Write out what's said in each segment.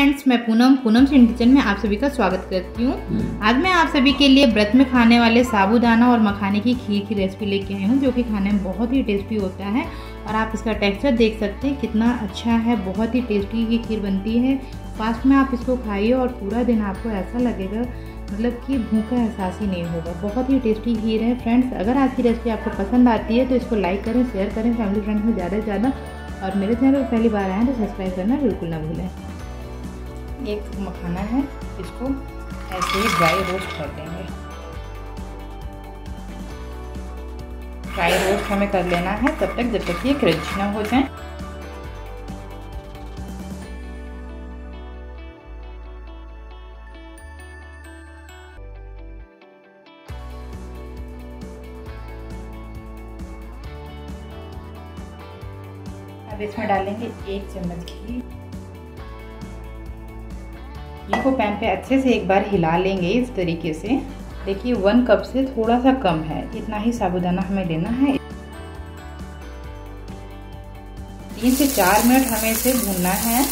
Friends मैं Poonam Poonam Singh kitchen में आप सभी का स्वागत करती हूँ। आज मैं आप सभी के लिए व्रत में खाने वाले साबूदाना और मखाने की खीर की रेसिपी लेके आई हूँ जो कि खाने में बहुत ही टेस्टी होता है। और आप इसका टेक्सचर देख सकते हैं कितना अच्छा है बहुत ही टेस्टी ये खीर बनती है। फास्ट में आप इसको खाइए और पूरा दिन आपको ऐसा लगेगा मतलब कि भूख का एहसास ही नहीं होगा। बहुत ही टेस्टी खीर है फ्रेंड्स अगर आज की रेसिपी आपको पसंद आती है तो इसको लाइक करें शेयर करें फैमिली फ्रेंड्स में ज़्यादा से ज़्यादा। और मेरे चैनल पर पहली बार आए हैं तो सब्सक्राइब करना बिल्कुल ना भूलें। एक मखाना है, इसको ऐसे ही ड्राई रोस्ट कर देंगे। ड्राई रोस्ट हमें कर लेना है, तब तक जब तक ये क्रंची ना हो जाए। अब इसमें डालेंगे एक चम्मच घी। घी को पैन पे अच्छे से एक बार हिला लेंगे इस तरीके से। देखिए, वन कप से थोड़ा सा कम है। इतना ही साबुदाना हमें लेना है। तीन से चार मिनट हमें इसे भूनना है।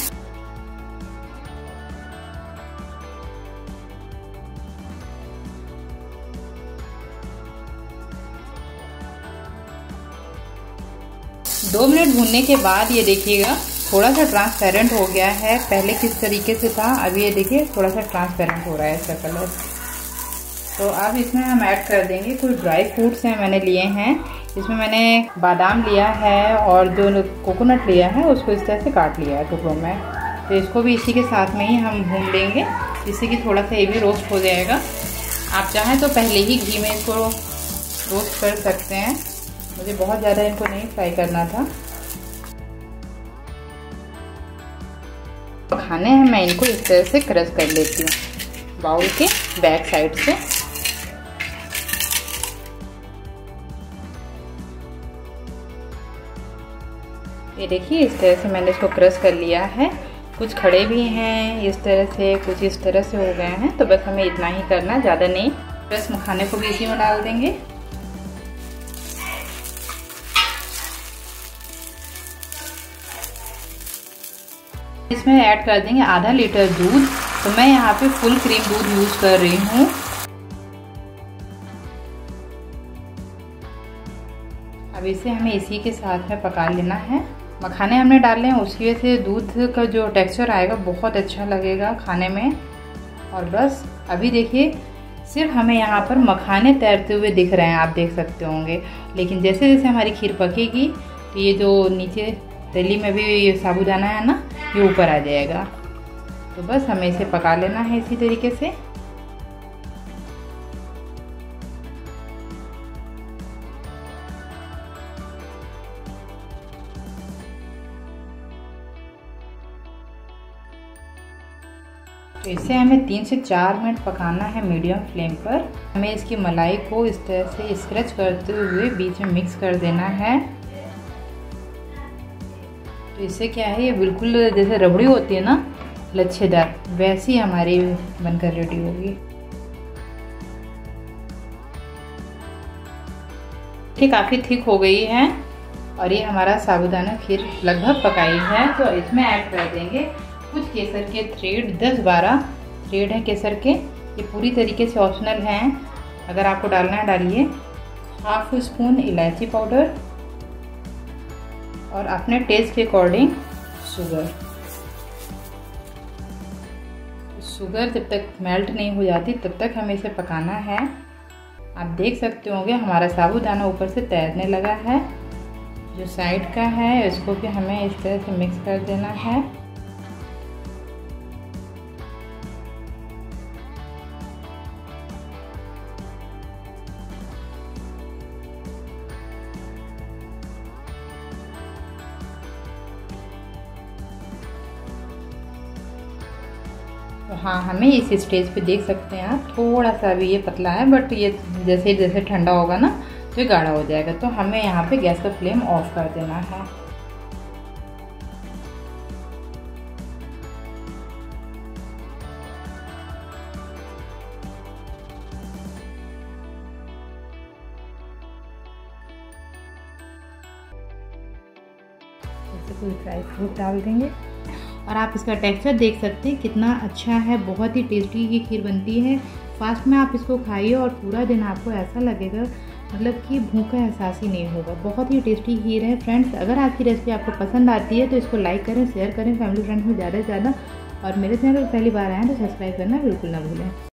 दो मिनट भूनने के बाद ये देखिएगा थोड़ा सा ट्रांसपेरेंट हो गया है। पहले किस तरीके से था अभी ये देखिए थोड़ा सा ट्रांसपेरेंट हो रहा है इसका कलर तो अब इसमें हम ऐड कर देंगे। कुछ ड्राई फ्रूट्स हैं मैंने लिए हैं। इसमें मैंने बादाम लिया है और जो कोकोनट लिया है, उसको इस तरह से काट लिया है टुकड़ों में। तो इसको भी इसी के साथ में ही हम भून लेंगे। जिससे कि थोड़ा सा ये भी रोस्ट हो जाएगा। आप चाहें तो पहले ही घी में इसको रोस्ट कर सकते हैं। मुझे बहुत ज़्यादा इनको नहीं फ्राई करना था। खाने हैं, मैं इनको इस तरह से क्रश कर लेती हूँ। बाउल के बैक साइड से। ये देखिए, इस तरह से मैंने इसको क्रश कर लिया है। कुछ खड़े भी हैं, इस तरह से, कुछ इस तरह से हो गए हैं। तो बस हमें इतना ही करना, ज़्यादा नहीं। बस मखाने को भी इसी में डाल देंगे। इसमें ऐड कर देंगे आधा लीटर दूध। तो मैं यहाँ पे फुल क्रीम दूध यूज़ कर रही हूँ। अब इसे हमें इसी के साथ में पका लेना है। मखाने हमने डाले हैं वजह से दूध का जो टेक्सचर आएगा, बहुत अच्छा लगेगा खाने में। और बस, अभी देखिए, सिर्फ़ हमें यहाँ पर मखाने तैरते हुए दिख रहे हैं, आप देख सकते होंगे। लेकिन जैसे जैसे हमारी खीर पकेगी तो ये जो नीचे दली में भी ये साबुदाना है ना ये ऊपर आ जाएगा। तो बस हमें इसे पका लेना है इसी तरीके से। तो इसे हमें तीन से चार मिनट पकाना है मीडियम फ्लेम पर। हमें इसकी मलाई को इस तरह से स्क्रच करते हुए बीच में मिक्स कर देना है। तो इससे क्या है, ये बिल्कुल जैसे रबड़ी होती है ना, लच्छेदार, वैसी हमारी बनकर रेडी होगी। ये काफ़ी थिक हो गई है और ये हमारा साबुदाना खीर लगभग पकाई है तो इसमें ऐड कर देंगे कुछ केसर के थ्रेड 10-12 थ्रेड हैं केसर के। ये पूरी तरीके से ऑप्शनल हैं। अगर आपको डालना है, डालिए। हाफ़ स्पून इलायची पाउडर और अपने टेस्ट के अकॉर्डिंग शुगर शुगर जब तक मेल्ट नहीं हो जाती, तब तक हमें इसे पकाना है। आप देख सकते होंगे, हमारा साबुदाना ऊपर से तैरने लगा है। जो साइड का है इसको भी हमें इस तरह से मिक्स कर देना है। तो हाँ हमें इस स्टेज पे देख सकते हैं आप। थोड़ा सा अभी ये पतला है बट ये जैसे जैसे ठंडा होगा ना तो ये गाढ़ा हो जाएगा। तो हमें यहाँ पे गैस का फ्लेम ऑफ़ कर देना है। कोई ड्राई फ्रूट डाल देंगे। और आप इसका टेक्सचर देख सकते हैं कितना अच्छा है, बहुत ही टेस्टी ये खीर बनती है। फास्ट में आप इसको खाइए और पूरा दिन आपको ऐसा लगेगा मतलब कि भूखा एहसास ही नहीं होगा। बहुत ही टेस्टी खीर है फ्रेंड्स। अगर आपकी रेसिपी आपको पसंद आती है तो इसको लाइक करें, शेयर करें, फैमिली फ्रेंड्स में ज़्यादा से ज़्यादा। और मेरे चैनल पर पहली बार आए तो सब्सक्राइब करना बिल्कुल ना भूलें।